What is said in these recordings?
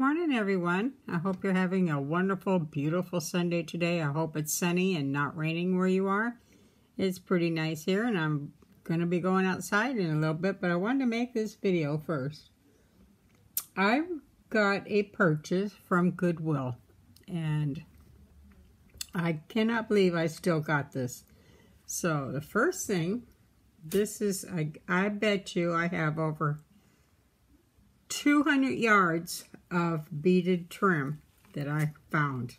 morning, everyone. I hope you're having a wonderful, beautiful Sunday today. I hope it's sunny and not raining where you are. It's pretty nice here, and I'm going to be going outside in a little bit, but I wanted to make this video first. I got a purchase from Goodwill, and I cannot believe I still got this. So the first thing, this is, I, I bet you I have over 200 yards of beaded trim that I found.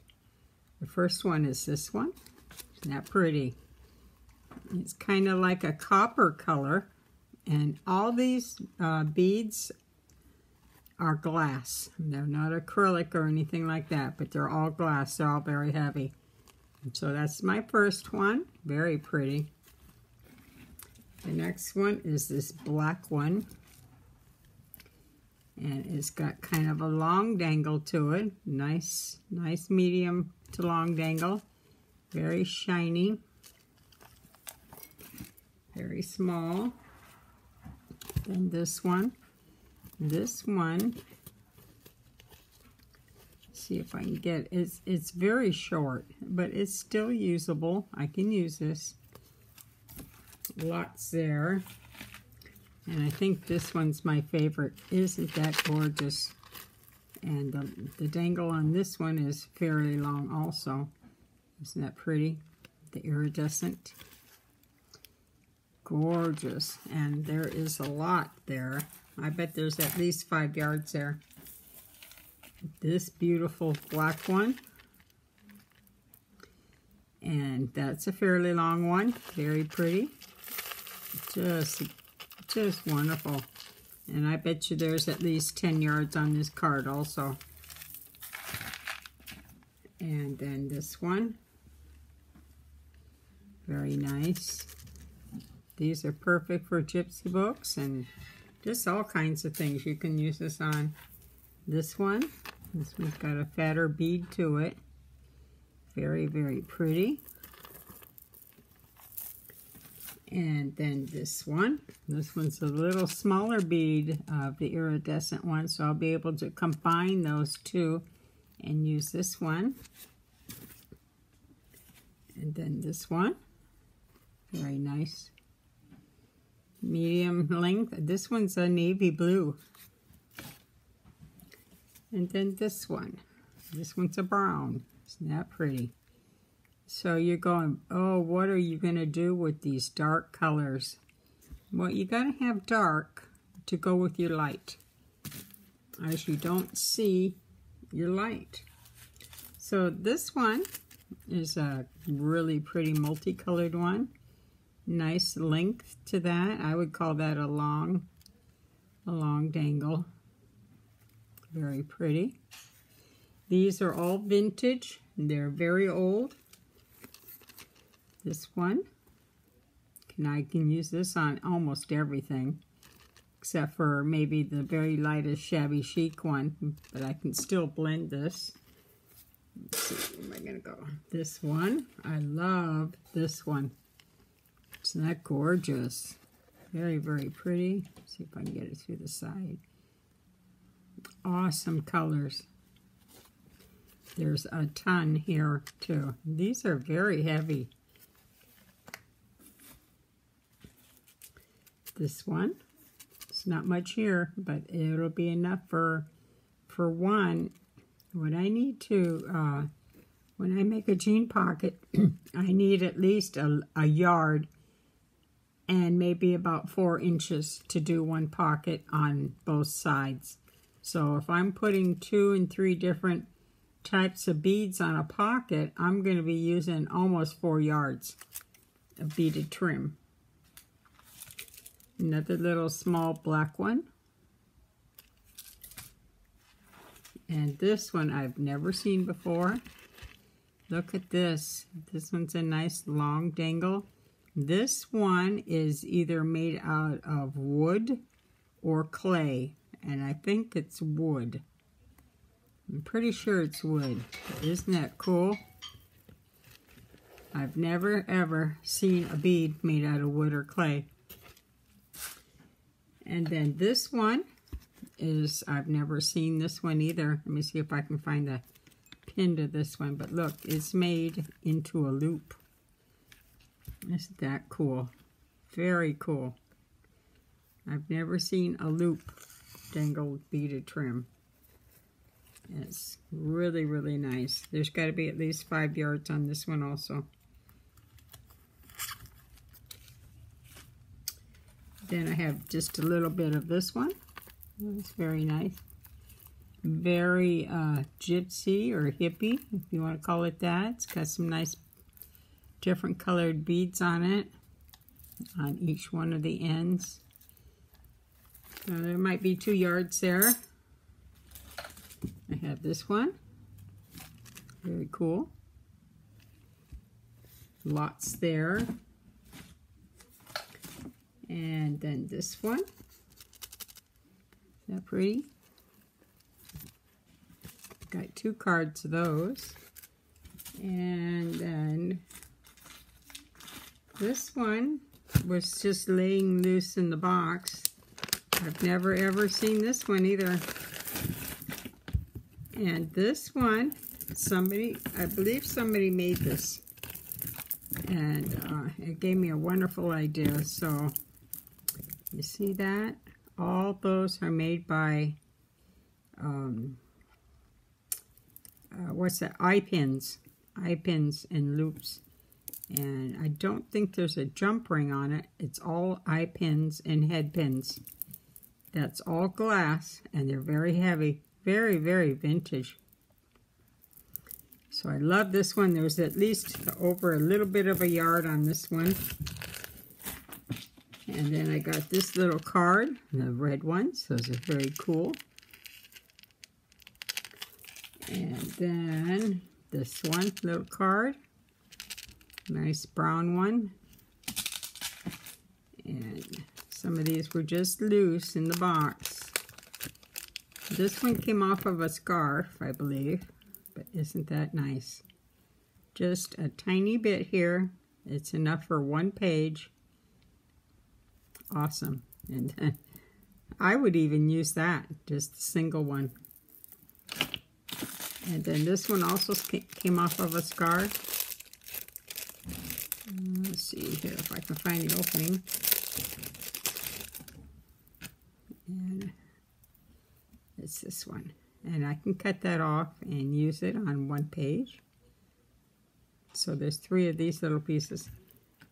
The first one is this one. Isn't that pretty? It's kind of like a copper color. And all these uh, beads are glass. They're not acrylic or anything like that, but they're all glass. They're all very heavy. And so that's my first one. Very pretty. The next one is this black one and it's got kind of a long dangle to it. Nice nice medium to long dangle. Very shiny. Very small. Then this one this one. See if I can get it's it's very short but it's still usable. I can use this. Lots there and I think this one's my favorite. Isn't that gorgeous? And the, the dangle on this one is fairly long also. Isn't that pretty? The iridescent. Gorgeous. And there is a lot there. I bet there's at least five yards there. This beautiful black one. And that's a fairly long one. Very pretty. Just just wonderful. And I bet you there's at least 10 yards on this card also. And then this one. Very nice. These are perfect for gypsy books and just all kinds of things you can use this on. This one, this one's got a fatter bead to it. Very, very pretty. And then this one. This one's a little smaller bead of the iridescent one, so I'll be able to combine those two and use this one. And then this one. Very nice. Medium length. This one's a navy blue. And then this one. This one's a brown. Isn't that pretty? So you're going, oh, what are you going to do with these dark colors? Well, you got to have dark to go with your light, as you don't see your light. So this one is a really pretty multicolored one. Nice length to that. I would call that a long, a long dangle. Very pretty. These are all vintage. They're very old this one. And I can use this on almost everything, except for maybe the very lightest shabby chic one, but I can still blend this. Let's see, where am I going to go? This one. I love this one. Isn't that gorgeous? Very, very pretty. Let's see if I can get it through the side. Awesome colors. There's a ton here, too. These are very heavy. This one. It's not much here, but it'll be enough for for one. What I need to, uh, when I make a jean pocket, I need at least a, a yard and maybe about four inches to do one pocket on both sides. So if I'm putting two and three different types of beads on a pocket, I'm going to be using almost four yards of beaded trim. Another little small black one. And this one I've never seen before. Look at this. This one's a nice long dangle. This one is either made out of wood or clay. And I think it's wood. I'm pretty sure it's wood. Isn't that cool? I've never ever seen a bead made out of wood or clay. And then this one is, I've never seen this one either. Let me see if I can find the pin to this one. But look, it's made into a loop. Isn't that cool? Very cool. I've never seen a loop dangled beaded trim. It's really, really nice. There's got to be at least five yards on this one also. Then I have just a little bit of this one. It's very nice. Very uh, gypsy or hippie, if you want to call it that. It's got some nice different colored beads on it on each one of the ends. there might be two yards there. I have this one. Very cool. Lots there. And then this one. Is that pretty? Got two cards of those. And then this one was just laying loose in the box. I've never ever seen this one either. And this one, somebody, I believe somebody made this. And uh, it gave me a wonderful idea. So, you see that? All those are made by, um, uh, what's that? Eye pins. Eye pins and loops. And I don't think there's a jump ring on it. It's all eye pins and head pins. That's all glass, and they're very heavy. Very, very vintage. So I love this one. There's at least over a little bit of a yard on this one. And then I got this little card, the red ones. Those are very cool. And then this one, little card. Nice brown one. And some of these were just loose in the box. This one came off of a scarf, I believe, but isn't that nice? Just a tiny bit here. It's enough for one page. Awesome. And uh, I would even use that, just a single one. And then this one also came off of a scarf. Mm, let's see here if I can find the opening. It's this one. And I can cut that off and use it on one page. So there's three of these little pieces.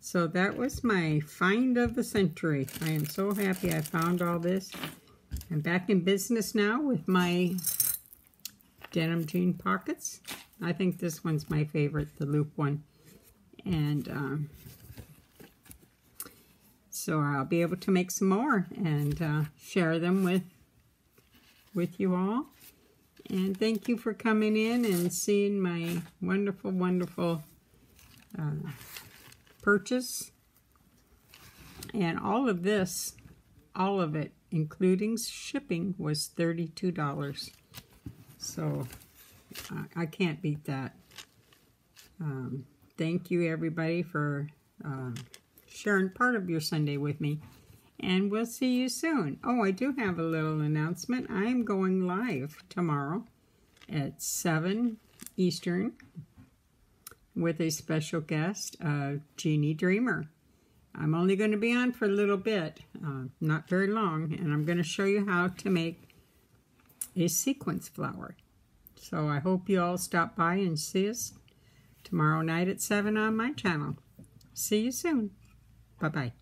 So that was my find of the century. I am so happy I found all this. I'm back in business now with my denim jean pockets. I think this one's my favorite, the loop one. And um, so I'll be able to make some more and uh, share them with with you all. And thank you for coming in and seeing my wonderful, wonderful uh, purchase. And all of this, all of it, including shipping, was $32. So I, I can't beat that. Um, thank you, everybody, for uh, sharing part of your Sunday with me and we'll see you soon. Oh, I do have a little announcement. I'm going live tomorrow at 7 Eastern with a special guest, uh, Jeannie Dreamer. I'm only going to be on for a little bit, uh, not very long, and I'm going to show you how to make a sequin flower. So I hope you all stop by and see us tomorrow night at 7 on my channel. See you soon. Bye-bye.